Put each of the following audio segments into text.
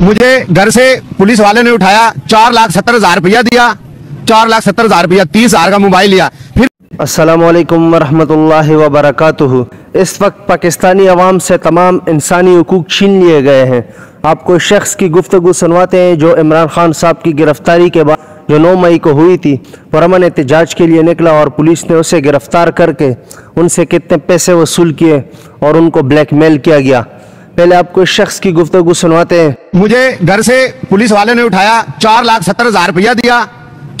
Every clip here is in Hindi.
मुझे घर से पुलिस वाले ने उठाया, चार लाख सत्तर हज़ार रुपया दिया, चार लाख सत्तर हज़ार रुपया, तीस हज़ार का मोबाइल लिया। फिर असलकम वरहमल वबरक इस वक्त पाकिस्तानी अवाम से तमाम इंसानी हकूक छीन लिए गए हैं। आपको शख्स की गुफ्तु सुनवाते हैं, जो इमरान खान साहब की गिरफ्तारी के बाद, जो 9 मई को हुई थी, परमन एहतजाज के लिए निकला और पुलिस ने उसे गिरफ़्तार करके, उनसे कितने पैसे वसूल किए और उनको ब्लैकमेल किया गया। पहले आपको इस शख्स की गुफ्तु सुनवाते हैं। मुझे घर से पुलिस वाले ने उठाया, चार लाख सत्तर हज़ार रुपया दिया,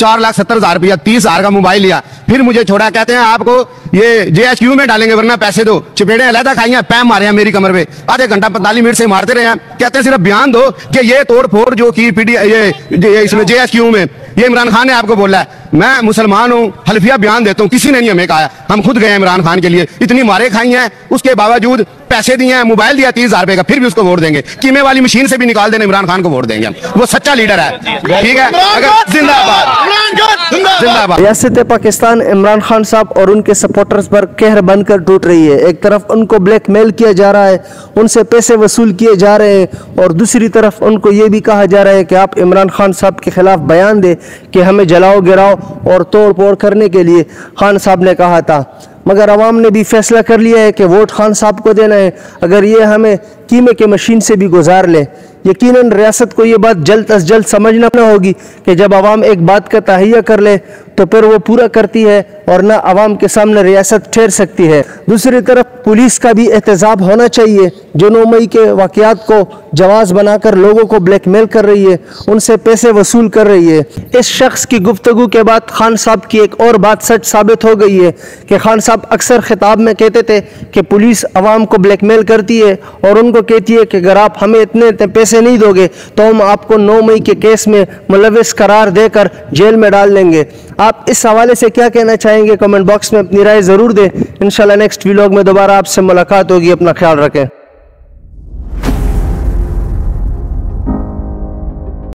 चार लाख सत्तर हज़ार रुपया, तीस हज़ार का मोबाइल लिया। फिर मुझे छोड़ा, कहते हैं, आपको ये जेएसक्यू में डालेंगे, वरना पैसे दो। चपेड़े, अलहदा खाई हैं पैम मारे हैं मेरी कमर पे। आधे घंटा, पैंतालीस मिनट से मारते रहे हैं। कहते हैं, सिर्फ़ बयान दो कि ये तोड़ फोड़ जो की पीडी, ये इसमें जेएसक्यू में, ये इमरान खान ने आपको बोला है। मैं मुसलमान हूँ हल्फिया बयान देता हूँ किसी ने नहीं हमें कहा हम खुद गए इमरान खान के लिए इतनी मारे खाई हैं उसके बावजूद पैसे दिए हैं मोबाइल दिया तीस हज़ार रुपए का फिर भी उसको वोट देंगे। कीमे वाली मशीन से भी निकाल देना इमरान खान को वोट देंगे वो सच्चा लीडर है। ठीक है? अगर जिंदाबाद। जिंदाबाद। रियासत पाकिस्तान इमरान खान साहब और उनके सपोर्टर्स पर कहर बनकर टूट रही है। एक तरफ़ उनको ब्लैकमेल किया जा रहा है उनसे पैसे वसूल किए जा रहे हैं और दूसरी तरफ़ उनको ये भी कहा जा रहा है कि आप इमरान खान साहब के खिलाफ बयान दें कि हमें जलाओ गिराओ और तोड़ फोड़ करने के लिए खान साहब ने कहा था। मगर अवाम ने भी फैसला कर लिया है कि वोट खान साहब को देना है। अगर ये हमें कीमे के मशीन से भी गुजार लें। यकीनन रियासत को ये बात जल्द अज जल्द समझना होगी कि जब आवाम एक बात का तहैया कर ले तो फिर वो पूरा करती है और ना आवाम के सामने रियासत ठहर सकती है। दूसरी तरफ़, पुलिस का भी एहतजाब होना चाहिए। जो नौ मई के वाक़ात को जवाज बनाकर लोगों को ब्लैकमेल कर रही है, उनसे पैसे वसूल कर रही है। इस शख्स की गुफ्तु के बाद खान साहब की एक और बात सच साबित हो गई है कि खान साहब अक्सर खिताब में कहते थे कि पुलिस आवाम को ब्लैकमेल करती है और उनको कहती है कि अगर आप हमें इतने पैसे नहीं दोगे तो हम आपको नौ मई के केस में मुलविस करार देकर जेल में डाल देंगे। आप इस हवाले से क्या कहना चाहेंगे? कमेंट बॉक्स में अपनी राय ज़रूर दें। इन नेक्स्ट व्लॉग में दोबारा आपसे मुलाकात होगी। अपना ख्याल रखें।